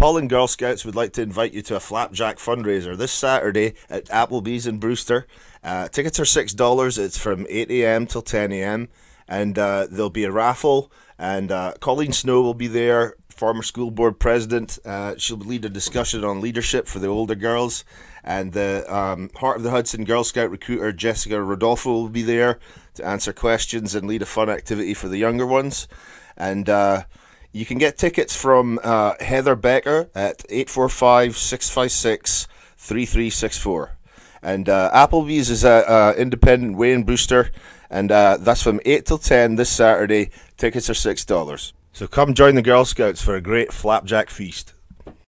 Pawling Girl Scouts would like to invite you to a flapjack fundraiser this Saturday at Applebee's in Brewster. Uh, tickets are six dollars. It's from eight a.m. till ten a.m. and uh, there'll be a raffle. And uh, Colleen Snow will be there, former school board president. Uh, she'll lead a discussion on leadership for the older girls. And the um, Heart of the Hudson Girl Scout recruiter Jessica Rodolfo will be there to answer questions and lead a fun activity for the younger ones. And uh, you can get tickets from uh, Heather Becker at 845 656 3364. And uh, Applebee's is a, a independent Wayne Brewster, and uh, that's from 8 till 10 this Saturday. Tickets are $6. So come join the Girl Scouts for a great flapjack feast.